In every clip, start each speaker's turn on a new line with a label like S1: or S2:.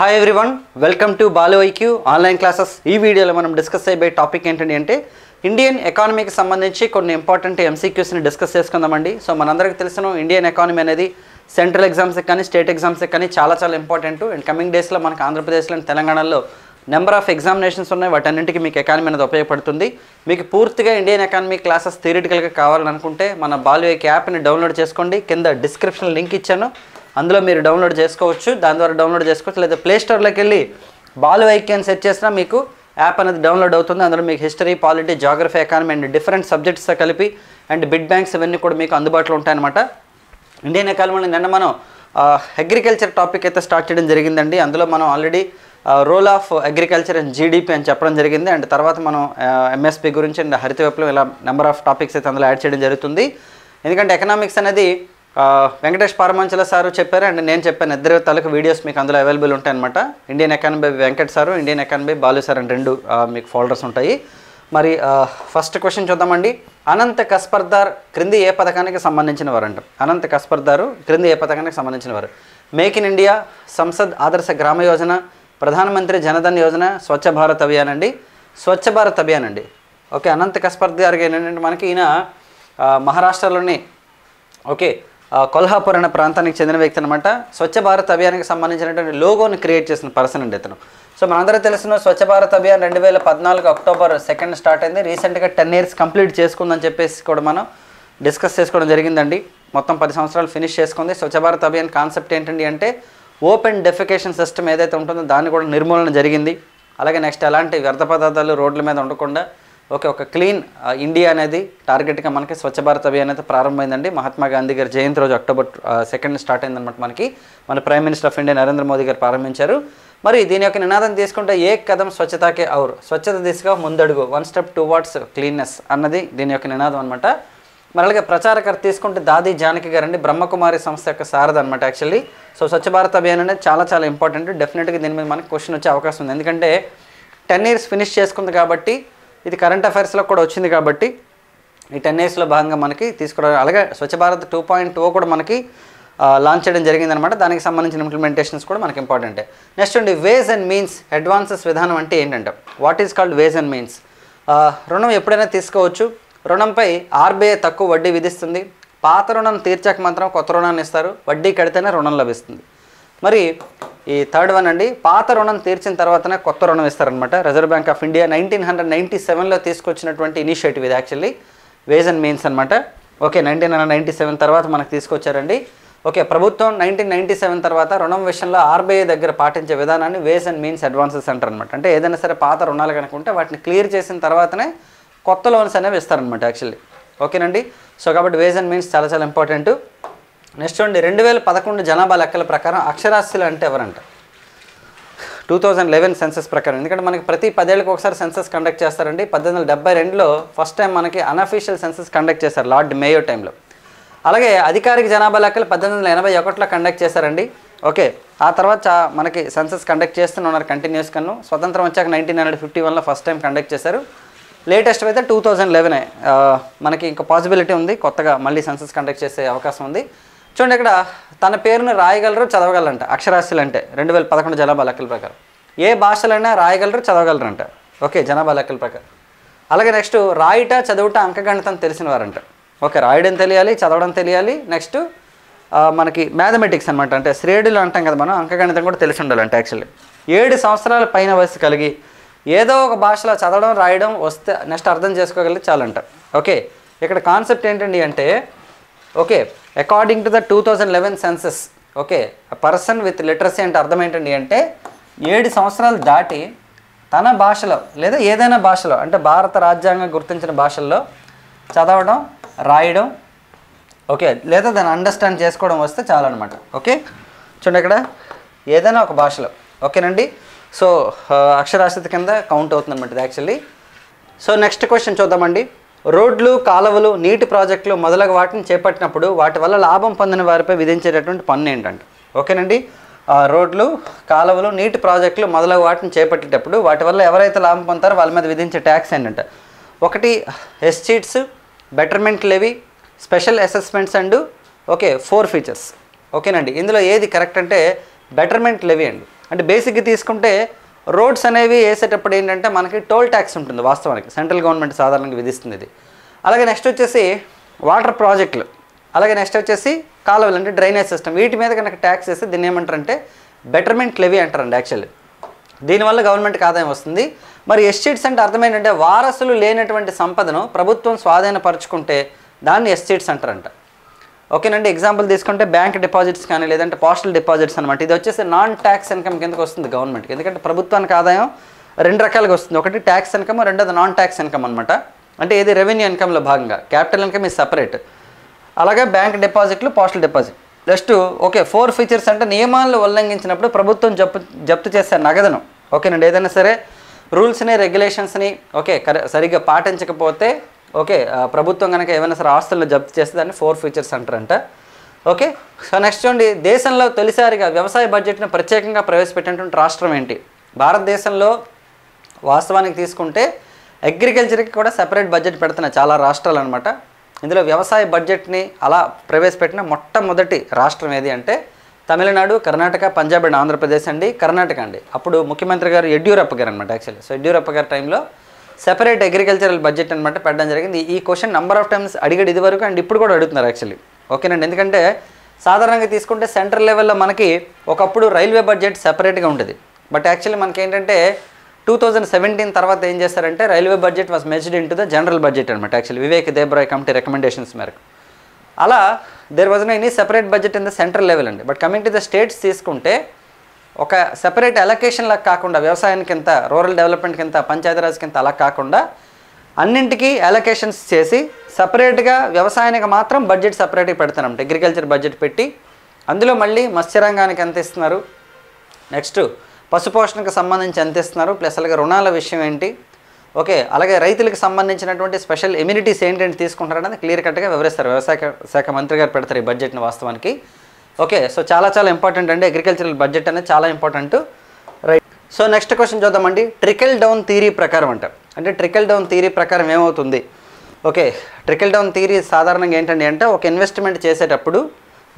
S1: Hi everyone welcome to Balu IQ online classes ఈ వీడియోలో మనం డిస్కస్ అయిపోయే టాపిక్ ఏంటండి అంటే ఇండియన్ ఎకానమీకి సంబంధించి కొన్ని ఇంపార్టెంట్ ఎంసీక్యూస్ని డిస్కస్ చేసుకుందామండి. సో మనందరికీ తెలిసిన ఇండియన్ ఎకానమీ అనేది సెంట్రల్ ఎగ్జామ్స్కి కానీ స్టేట్ ఎగ్జామ్స్కి కానీ చాలా చాలా ఇంపార్టెంట్ అండ్ కమింగ్ డేస్లో మనకు ఆంధ్రప్రదేశ్లో తెలంగాణలో నెంబర్ ఆఫ్ ఎగ్జామినేషన్స్ ఉన్నాయి. వాటన్నింటికి మీకు ఎకానమీ అనేది ఉపయోగపడుతుంది. మీకు పూర్తిగా ఇండియన్ ఎకానమీ క్లాసెస్ థియరిటికల్గా కావాలనుకుంటే మన బాలు యాప్ని డౌన్లోడ్ చేసుకోండి. కింద డిస్క్రిప్షన్ లింక్ ఇచ్చాను. అందులో మీరు డౌన్లోడ్ చేసుకోవచ్చు దాని ద్వారా డౌన్లోడ్ చేసుకోవచ్చు లేదా ప్లేస్టోర్లోకి వెళ్ళి బాలు ఐక్య అని సెర్చ్ చేసినా మీకు యాప్ అనేది డౌన్లోడ్ అవుతుంది. అందులో మీకు history polity geography economy and different సబ్జెక్ట్స్తో కలిపి అండ్ బిడ్ బ్యాంక్స్ ఇవన్నీ కూడా మీకు అందుబాటులో ఉంటాయన్నమాట. ఇండియన్ ఎకానమీలో నిన్న మనం అగ్రికల్చర్ టాపిక్ అయితే స్టార్ట్ చేయడం జరిగిందండి. అందులో మనం already role of agriculture and GDP అని చెప్పడం జరిగింది. అండ్ తర్వాత మనం ఎంఎస్పి గురించి అండ్ హరిత విప్లవం ఇలా నెంబర్ ఆఫ్ టాపిక్స్ అయితే అందులో యాడ్ చేయడం జరుగుతుంది. ఎందుకంటే ఎకనామిక్స్ అనేది వెంకటేష్ పారమంచల సారు చెప్పారు అండ్ నేను చెప్పాను ఇద్దరు తలకు వీడియోస్ మీకు అందులో అవైలబుల్ ఉంటాయన్నమాట. Indian economy Venkat sir Indian economy Balu sir అని రెండు మీకు ఫోల్డర్స్ ఉంటాయి. మరి ఫస్ట్ క్వశ్చన్ చూద్దామండి. అనంత కస్పర్దార్ క్రింది ఏ పథకానికి సంబంధించిన వారు అంటారు అనంత కస్పర్దారు క్రింది ఏ పథకానికి సంబంధించిన వారు మేక్ ఇన్ ఇండియా సంసద్ ఆదర్శ గ్రామ యోజన ప్రధానమంత్రి జనధన్ యోజన స్వచ్ఛ భారత్ అభియాన్ అండి. స్వచ్ఛ భారత్ అభియాన్ అండి. ఓకే అనంత కస్పర్దార్ ఏంటంటే మనకి ఈయన మహారాష్ట్రలోని ఓకే కొల్హాపూర్ అనే ప్రాంతానికి చెందిన వ్యక్తి అనమాట స్వచ్ఛ భారత్ అభియాన్కి సంబంధించినటువంటి లోగోని క్రియేట్ చేసిన పర్సన్ అండి ఇతను. సో మనందరూ తెలిసిన స్వచ్ఛ భారత్ అభియాన్ రెండు వేల పద్నాలుగు అక్టోబర్ సెకండ్ స్టార్ట్ అయింది. రీసెంట్గా టెన్ ఇయర్స్ కంప్లీట్ చేసుకుందని చెప్పేసి కూడా మనం డిస్కస్ చేసుకోవడం జరిగిందండి. మొత్తం పది సంవత్సరాలు ఫినిష్ చేసుకుంది. స్వచ్ఛ భారత్ అభియాన్ కాన్సెప్ట్ ఏంటండి అంటే ఓపెన్ డెఫికేషన్ సిస్టమ్ ఏదైతే ఉంటుందో దాన్ని కూడా నిర్మూలన జరిగింది. అలాగే నెక్స్ట్ ఎలాంటి వ్యర్థ పదార్థాలు రోడ్ల మీద ఉండకుండా ఓకే ఒక క్లీన్ ఇండియా అనేది టార్గెట్గా మనకి స్వచ్ఛ భారత్ అభియాన్ అయితే ప్రారంభమైందండి. మహాత్మా గాంధీ గారి జయంతి రోజు అక్టోబర్ సెకండ్ స్టార్ట్ అయిందనమాట మనకి. మన prime minister of India Narendra Modi గారు ప్రారంభించారు. మరి దీని యొక్క నినాదం తీసుకుంటే ఏ కదం స్వచ్ఛతకే ఔర్ స్వచ్ఛత దిశగా ముందడుగు one step towards cleanness అన్నది దీని యొక్క నినాదం అనమాట మరి అలాగే ప్రచారకర్త తీసుకుంటే దాది జానకి గారు అండి బ్రహ్మకుమారి సంస్థ యొక్క సారథి అనమాట యాక్చువల్లీ సో స్వచ్ఛ భారత్ అభియాన్ అనేది చాలా చాలా ఇంపార్టెంట్ డెఫినెట్గా దీని మీద మనకి క్వశ్చన్ వచ్చే అవకాశం ఉంది. ఎందుకంటే టెన్ ఇయర్స్ ఫినిష్ చేసుకుంది కాబట్టి ఇది కరెంట్ అఫైర్స్లో కూడా వచ్చింది కాబట్టి ఈ టెన్ ఇయర్స్లో భాగంగా మనకి తీసుకురా అలాగే Swachh Bharat two point two కూడా మనకి లాంచ్ చేయడం జరిగిందనమాట దానికి సంబంధించిన ఇంప్లిమెంటేషన్స్ కూడా మనకి ఇంపార్టెంటే నెక్స్ట్ అండి వేస్ అండ్ మీన్స్ అడ్వాన్సెస్ విధానం అంటే ఏంటంటే what is called ways and means రుణం ఎప్పుడైనా తీసుకోవచ్చు. రుణంపై ఆర్బీఐ తక్కువ వడ్డీ విధిస్తుంది. పాత రుణం తీర్చాక మాత్రం కొత్త రుణాన్ని ఇస్తారు. వడ్డీ కడితేనే రుణం లభిస్తుంది. మరి ఈ థర్డ్ వన్ అండి పాత రుణం తీర్చిన తర్వాతనే కొత్త రుణం ఇస్తారనమాట Reserve Bank of India nineteen hundred ninety సెవెన్లో తీసుకొచ్చినటువంటి ఇనిషియేటివ్ ఇది యాక్చువల్లీ వేజ్ అండ్ మీన్స్ అనమాట okay nineteen hundred ninety seven తర్వాత మనకు తీసుకొచ్చారండి. ఓకే ప్రభుత్వం నైన్టీన్ నైంటీ సెవెన్ తర్వాత రుణం విషయంలో ఆర్బీఐ దగ్గర పాటించే విధానాన్ని ways and means advances centre అనమాట అంటే ఏదైనా సరే పాత రుణాలు కనుక ఉంటే వాటిని క్లియర్ చేసిన తర్వాతనే కొత్త లోన్స్ అనేవి ఇస్తారనమాట యాక్చువల్లీ ఓకేనండి సో కాబట్టి వేస్ అండ్ మీన్స్ చాలా చాలా ఇంపార్టెంట్ నెక్స్ట్ చూడండి రెండు వేల పదకొండు జనాభా లెక్కల ప్రకారం అక్షరాస్యులు అంటే ఎవరంట? టూ థౌజండ్ లెవెన్ సెన్సెస్ ప్రకారం. ఎందుకంటే మనకి ప్రతి పదేళ్ళకి ఒకసారి సెన్సెస్ కండక్ట్ చేస్తారండి. పద్దెనిమిది వందల డెబ్బై రెండులో ఫస్ట్ టైం మనకి అన్అఫీషియల్ సెన్సెస్ కండక్ట్ చేశారు లార్డ్ మేయో టైంలో. అలాగే అధికారిక జనాభా లెక్కలు పద్దెనిమిది వందల ఎనభై ఒకటిలో కండక్ట్ చేశారండి. ఓకే ఆ తర్వాత మనకి సెన్సెస్ కండక్ట్ చేస్తున్నారు ఉన్నారు కంటిన్యూస్ కను స్వతంత్రం వచ్చాక నైన్టీన్ హండ్రెడ్ ఫిఫ్టీ వన్లో ఫస్ట్ టైం కండక్ట్ చేశారు. లేటెస్ట్ అయితే టూ థౌజండ్ లెవెనే. మనకి ఇంకా పాసిబిలిటీ ఉంది. కొత్తగా మళ్ళీ సెన్సెస్ కండక్ట్ చేసే అవకాశం ఉంది. చూడండి ఇక్కడ తన పేరును రాయగలరు చదవగలరంట. అక్షరాస్యులు అంటే రెండు వేల పదకొండు జనాభా లెక్కల ప్రకారం. ఏ భాషలైనా రాయగలరు చదవగలరంట. ఓకే జనాభా లెక్కల ప్రకారం. అలాగే నెక్స్ట్ రాయిట చదువుట అంకగణితం తెలిసిన వారంట. ఓకే రాయడం తెలియాలి చదవడం తెలియాలి. నెక్స్ట్ మనకి మ్యాథమెటిక్స్ అనమాట అంటే శ్రేణులు అంటాం కదా మనం అంకగణితం కూడా తెలిసి ఉండాలంటే యాక్చువల్లీ. ఏడు సంవత్సరాల పైన వయసు కలిగి ఏదో ఒక భాషలో చదవడం రాయడం వస్తే నెక్స్ట్ అర్థం చేసుకోగలిగితే చాలంట. ఓకే ఇక్కడ కాన్సెప్ట్ ఏంటండి అంటే okay according to the two thousand eleven census okay person with literacy అంటే అర్థం ఏంటండి అంటే ఏడు సంవత్సరాలు దాటి తన భాషలో లేదా ఏదైనా భాషలో అంటే భారత రాజ్యాంగం గుర్తించిన భాషల్లో చదవడం రాయడం ఓకే లేదా దాన్ని అండర్స్టాండ్ చేసుకోవడం వస్తే చాలన్నమాట ఓకే? చూడండి ఇక్కడ ఏదైనా ఒక భాషలో ఓకేనండి? సో అక్షరాస్యత కింద కౌంట్ అవుతుందన్నమాట యాక్చువల్లీ సో నెక్స్ట్ క్వశ్చన్ చూద్దామండి. రోడ్లు కాలువలు నీటి ప్రాజెక్టులు మొదలగు వాటిని చేపట్టినప్పుడు వాటి వల్ల లాభం పొందిన వారిపై విధించేటటువంటి పన్ను ఏంటంటే. ఓకేనండి? రోడ్లు కాలువలు నీటి ప్రాజెక్టులు మొదలగు వాటిని చేపట్టేటప్పుడు వాటి వల్ల ఎవరైతే లాభం పొందుతారో వాళ్ళ మీద విధించే ట్యాక్స్ ఏంటంటే. ఒకటి escheats betterment levy special assessments and okay forfeitures. ఓకేనండి? ఇందులో ఏది కరెక్ట్ అంటే బెటర్మెంట్ లెవీ అండి. అంటే బేసిక్గా తీసుకుంటే రోడ్స్ అనేవి వేసేటప్పుడు ఏంటంటే మనకి టోల్ ట్యాక్స్ ఉంటుంది వాస్తవానికి. సెంట్రల్ గవర్నమెంట్ సాధారణంగా విధిస్తుంది ఇది. అలాగే నెక్స్ట్ వచ్చేసి వాటర్ ప్రాజెక్టులు. అలాగే నెక్స్ట్ వచ్చేసి కాలువలు అంటే డ్రైనేజ్ సిస్టమ్. వీటి మీద కనుక ట్యాక్స్ వేస్తే దీన్ని ఏమంటారంటే బెటర్మెంట్ లెవీ అంటారండి యాక్చువల్లీ. దీనివల్ల గవర్నమెంట్కి ఆదాయం వస్తుంది. మరి ఎస్టేట్స్ అంటే అర్థం ఏంటంటే వారసులు లేనటువంటి సంపదను ప్రభుత్వం స్వాధీనపరుచుకుంటే దాన్ని ఎస్టేట్స్ అంటారంట. ఓకేనండి ఎగ్జాంపుల్ తీసుకుంటే బ్యాంక్ డిపాజిట్స్ కానీ లేదంటే పోస్టల్ డిపాజిట్స్ అనమాట ఇది వచ్చేసి నాన్ ట్యాక్స్ ఇన్కమ్ కిందకి వస్తుంది గవర్నమెంట్కి ఎందుకంటే ప్రభుత్వానికి ఆదాయం రెండు రకాలుగా వస్తుంది. ఒకటి ట్యాక్స్ ఇన్కమ్ రెండోది నాన్ ట్యాక్స్ ఇన్కమ్ అనమాట అంటే ఇది రెవెన్యూ ఇన్కమ్లో భాగంగా. క్యాపిటల్ ఇన్కమ్ ఈ సపరేట్ అలాగే బ్యాంక్ డిపాజిట్లు postal deposit next okay forfeitures అంటే నియమాలను ఉల్లంఘించినప్పుడు ప్రభుత్వం జప్తు జప్తు చేసే నగదును. ఓకేనండి ఏదైనా సరే రూల్స్ని రెగ్యులేషన్స్ని ఓకే కరె సరిగ్గా పాటించకపోతే ఓకే ప్రభుత్వం కనుక ఏమైనా సరే ఆస్తులను జప్తు చేస్తే దాన్ని ఫోర్ ఫీచర్స్ అంటారంట. ఓకే సో నెక్స్ట్ చూడండి దేశంలో తొలిసారిగా వ్యవసాయ బడ్జెట్ను ప్రత్యేకంగా ప్రవేశపెట్టినటువంటి రాష్ట్రం ఏంటి? భారతదేశంలో వాస్తవానికి తీసుకుంటే అగ్రికల్చర్కి కూడా సెపరేట్ బడ్జెట్ పెడుతున్నాయి చాలా రాష్ట్రాలు అనమాట ఇందులో వ్యవసాయ బడ్జెట్ని అలా ప్రవేశపెట్టిన మొట్టమొదటి రాష్ట్రం ఏది అంటే తమిళనాడు కర్ణాటక పంజాబ్ అండ్ ఆంధ్రప్రదేశ్ అండి కర్ణాటక అండి. అప్పుడు ముఖ్యమంత్రి గారు యడ్యూరప్ప గారు అనమాట యాక్చువల్లీ సో యడ్యూరప్ప గారి టైంలో సెపరేట్ అగ్రికల్చరల్ బడ్జెట్ అనమాట పెట్టడం జరిగింది. ఈ క్వశ్చన్ నెంబర్ ఆఫ్ టైమ్స్ అడిగాడు ఇది వరకు అండ్ ఇప్పుడు కూడా అడుగుతున్నారు యాక్చువల్లీ ఓకేనండి ఎందుకంటే సాధారణంగా తీసుకుంటే సెంట్రల్ లెవెల్లో మనకి ఒకప్పుడు రైల్వే బడ్జెట్ సెపరేట్గా ఉంటుంది బట్ యాక్చువల్లీ మనకి ఏంటంటే టూ థౌజండ్ సెవెంటీన్ తర్వాత ఏం చేశారంటే railway budget was merged into the general budget అనమాట actually Vivek Debroy committee recommendations మేరకు. అలా there was any separate budget in the central level అండి. But coming to the states తీసుకుంటే ఒక సెపరేట్ అలొకేషన్ లాగా కాకుండా వ్యవసాయానికి ఎంత రూరల్ డెవలప్మెంట్కి ఇంత పంచాయతీరాజ్కి కింద అలా కాకుండా అన్నింటికీ అలొకేషన్స్ చేసి సపరేట్గా వ్యవసాయానికి మాత్రం బడ్జెట్ సపరేట్గా పెడతారంట అగ్రికల్చర్ బడ్జెట్ పెట్టి అందులో మళ్ళీ మత్స్యరంగానికి ఎంత ఇస్తున్నారు? నెక్స్ట్ పశుపోషణకు సంబంధించి ఎంత ఇస్తున్నారు? ప్లస్ అలాగే రుణాల విషయం ఏంటి? ఓకే అలాగే రైతులకు సంబంధించినటువంటి స్పెషల్ ఎమ్యూనిటీస్ ఏంటంటే తీసుకుంటారనేది క్లియర్ కట్గా వివరిస్తారు. వ్యవసాయ శాఖ మంత్రి గారు పెడతారు ఈ బడ్జెట్ని వాస్తవానికి. ఓకే సో చాలా చాలా ఇంపార్టెంట్ అండి. అగ్రికల్చరల్ బడ్జెట్ అనేది చాలా important right so next question చూద్దామండి. ట్రికల్ డౌన్ థీరీ ప్రకారం అంట. అంటే ట్రికల్ డౌన్ థీరీ ప్రకారం ఏమవుతుంది? ఓకే ట్రికల్ డౌన్ థీరీ సాధారణంగా ఏంటండి అంటే ఒక ఇన్వెస్ట్మెంట్ చేసేటప్పుడు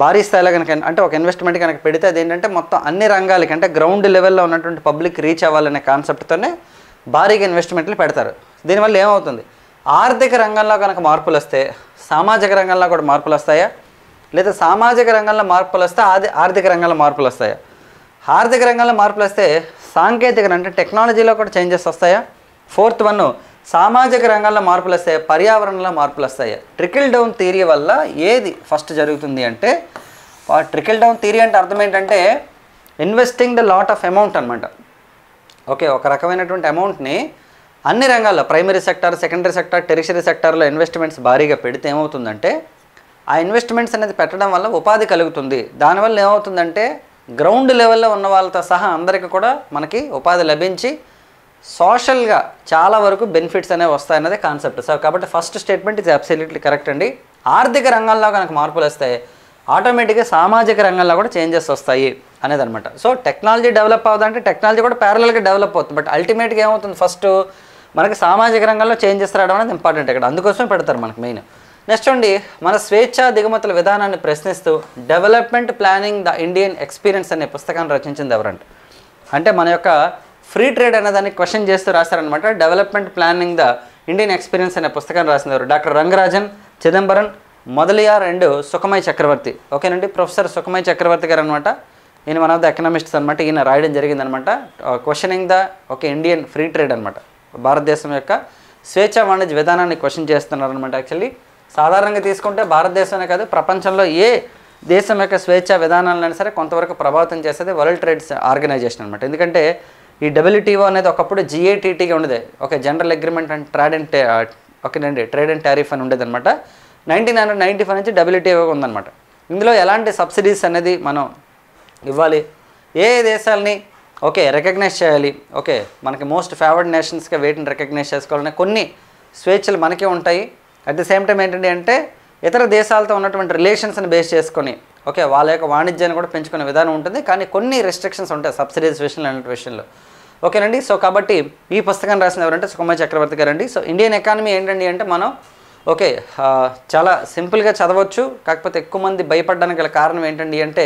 S1: భారీ స్థాయిలో కనుక అంటే ఒక ఇన్వెస్ట్మెంట్ కనుక పెడితే అదేంటంటే మొత్తం అన్ని రంగాలకి అంటే గ్రౌండ్ లెవెల్లో ఉన్నటువంటి పబ్లిక్ రీచ్ అవ్వాలనే కాన్సెప్ట్తోనే భారీగా ఇన్వెస్ట్మెంట్లు పెడతారు. దీనివల్ల ఏమవుతుంది? ఆర్థిక రంగంలో కనుక మార్పులు వస్తే సామాజిక రంగంలో కూడా మార్పులు వస్తాయా? లేదా సామాజిక రంగంలో మార్పులు వస్తే ఆది ఆర్థిక రంగంలో మార్పులు వస్తాయా? ఆర్థిక రంగంలో మార్పులు వస్తే సాంకేతిక అంటే టెక్నాలజీలో కూడా చేంజెస్ వస్తాయా? ఫోర్త్ వన్ సామాజిక రంగంలో మార్పులు వస్తాయి? పర్యావరణంలో మార్పులు వస్తాయి? ట్రికిల్ డౌన్ థియరీ వల్ల ఏది ఫస్ట్ జరుగుతుంది అంటే ట్రికిల్ డౌన్ థియరీ అంటే అర్థం ఏంటంటే investing the lot of amount అనమాట ఓకే ఒక రకమైనటువంటి అమౌంట్ని అన్ని రంగాల్లో primary sector secondary sector tertiary సెక్టార్లో ఇన్వెస్ట్మెంట్స్ భారీగా పెడితే ఏమవుతుందంటే ఆ ఇన్వెస్ట్మెంట్స్ అనేది పెట్టడం వల్ల ఉపాధి కలుగుతుంది. దానివల్ల ఏమవుతుందంటే గ్రౌండ్ లెవెల్లో ఉన్న వాళ్ళతో సహా అందరికీ కూడా మనకి ఉపాధి లభించి సోషల్గా చాలా వరకు బెనిఫిట్స్ అనేవి వస్తాయన్నది కాన్సెప్ట్ సో కాబట్టి ఫస్ట్ స్టేట్మెంట్ ఇది అబ్సల్యూట్లీ కరెక్ట్ అండి. ఆర్థిక రంగంలో కనుక మార్పులు వస్తాయి ఆటోమేటిక్గా సామాజిక రంగంలో కూడా చేంజెస్ వస్తాయి అనేది అనమాట సో టెక్నాలజీ డెవలప్ అవుతుందంటే టెక్నాలజీ కూడా ప్యారలల్గా డెవలప్ అవుతుంది. బట్ అల్టిమేట్గా ఏమవుతుంది? ఫస్ట్ మనకి సామాజిక రంగంలో చేంజెస్ రావడం అనేది ఇంపార్టెంట్ ఇక్కడ అందుకోసమే పెడతారు మనకి మెయిన్ నెక్స్ట్ అండి మన స్వేచ్ఛ దిగుమతుల విధానాన్ని ప్రశ్నిస్తూ development planning the Indian experience అనే పుస్తకాన్ని రచించింది ఎవరంట అంటే మన యొక్క ఫ్రీ ట్రేడ్ అనే దాన్ని క్వశ్చన్ చేస్తూ రాశారనమాట development planning the Indian experience అనే పుస్తకాన్ని రాసినవారు డాక్టర్ రంగరాజన్ చిదంబరం మొదలియార్ అండ్ సుఖమయ చక్రవర్తి. ఓకేనండి ప్రొఫెసర్ సుఖమయ చక్రవర్తి గారు అనమాట ఈయన వన్ ఆఫ్ ద ఎకనామిస్ట్స్ అనమాట ఈయన రాయడం జరిగిందనమాట క్వశ్చనింగ్ ద ఒక ఇండియన్ ఫ్రీ ట్రేడ్ అనమాట భారతదేశం యొక్క స్వేచ్ఛ వాణిజ్య విధానాన్ని క్వశ్చన్ చేస్తున్నారనమాట యాక్చువల్లీ సాధారణంగా తీసుకుంటే భారతదేశమే కాదు ప్రపంచంలో ఏ దేశం యొక్క స్వేచ్ఛ విధానాలైనా సరే కొంతవరకు ప్రభావితం చేసేది వరల్డ్ ట్రేడ్స్ ఆర్గనైజేషన్ అనమాట ఎందుకంటే ఈ డబ్ల్యూటీఓ అనేది ఒకప్పుడు జిఏటీటీగా ఉండేది. ఒక general agreement and trade and ఓకేనండి ట్రేడ్ అండ్ టారిఫ్ అని ఉండేది అనమాట నైన్టీన్ హండ్రెడ్ నైంటీ ఫైవ్ నుంచి డబ్ల్యూటీఓ ఉందన్నమాట. ఇందులో ఎలాంటి సబ్సిడీస్ అనేది మనం ఇవ్వాలి? ఏ ఏ దేశాలని ఓకే రికగ్నైజ్ చేయాలి? ఓకే మనకి మోస్ట్ ఫేవర్డ్ నేషన్స్గా వేటిని రికగ్నైజ్ చేసుకోవాలనే కొన్ని స్వేచ్ఛలు మనకే ఉంటాయి. అట్ ది సేమ్ టైం ఏంటంటే అంటే ఇతర దేశాలతో ఉన్నటువంటి రిలేషన్స్ని బేస్ చేసుకొని ఓకే వాళ్ళ యొక్క వాణిజ్యాన్ని కూడా పెంచుకునే విధానం ఉంటుంది. కానీ కొన్ని రెస్ట్రిక్షన్స్ ఉంటాయి సబ్సిడీస్ విషయంలో అనే విషయంలో. ఓకేనండి సో కాబట్టి ఈ పుస్తకాన్ని రాసిన ఎవరంటే సుకుమార్ చక్రవర్తి గారండి. సో ఇండియన్ ఎకానమీ ఏంటండి అంటే మనం ఓకే చాలా సింపుల్గా చదవచ్చు. కాకపోతే ఎక్కువ మంది భయపడడానికి గల కారణం ఏంటండి అంటే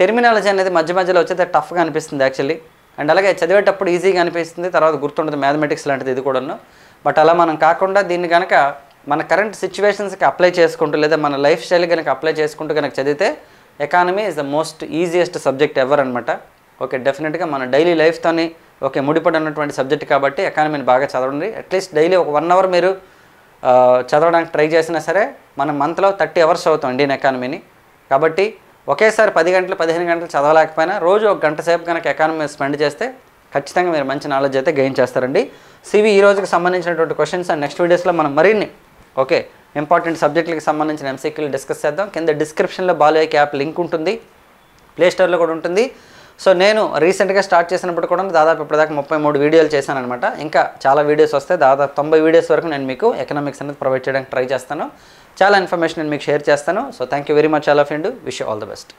S1: టెర్మినాలజీ అనేది మధ్య మధ్యలో వచ్చేది టఫ్గా అనిపిస్తుంది యాక్చువల్లీ అండ్ అలాగే చదివేటప్పుడు ఈజీగా అనిపిస్తుంది. తర్వాత గుర్తుండదు మ్యాథమెటిక్స్ లాంటిది ఇది కూడాను. బట్ అలా మనం కాకుండా దీన్ని కనుక మన కరెంట్ సిచ్యువేషన్స్కి అప్లై చేసుకుంటూ లేదా మన లైఫ్ స్టైల్ కనుక అప్లై చేసుకుంటూ కనుక చదివితే economy is the most easiest subject ever అనమాట ఓకే డెఫినెట్గా మన డైలీ లైఫ్తోని ఓకే ముడిపడి ఉన్నటువంటి సబ్జెక్ట్ కాబట్టి ఎకానమీని బాగా చదవండి. అట్లీస్ట్ డైలీ ఒక వన్ అవర్ మీరు చదవడానికి ట్రై చేసినా సరే మనం మంత్లో థర్టీ అవర్స్ అవుతాం ఇండియన్ ఎకానమీని కాబట్టి ఒకేసారి పది గంటలు పదిహేను గంటలు చదవలేకపోయినా రోజు ఒక గంట సేపు కనుక ఎకానమీ స్పెండ్ చేస్తే ఖచ్చితంగా మీరు మంచి నాలెడ్జ్ అయితే గెయిన్ చేస్తారండి. సివి ఈ రోజుకి సంబంధించినటువంటి క్వశ్చన్స్ అండ్ నెక్స్ట్ వీడియోస్లో మనం మరిన్ని ఓకే ఇంపార్టెంట్ సబ్జెక్టులకు సంబంధించిన ఎంసీక్యూలు డిస్కస్ చేద్దాం. కింద డిస్క్రిప్షన్లో బాలయ్యకి యాప్ లింక్ ఉంటుంది. ప్లే స్టోర్లో కూడా ఉంటుంది. సో నేను రీసెంట్గా స్టార్ట్ చేసినప్పుడు కూడా దాదాపు ఇప్పటిదాకా ముప్పై మూడు వీడియోలు చేశాను అనమాట ఇంకా చాలా వీడియోస్ వస్తే దాదాపు తొంభై వీడియోస్ వరకు నేను మీకు ఎకనామిక్స్ అనేది ప్రొవైడ్ చేయడానికి ట్రై చేస్తాను. చాలా ఇన్ఫర్మేషన్ నేను మీకు షేర్ చేస్తాను. So thank you very much all of ఇండు wish all the best.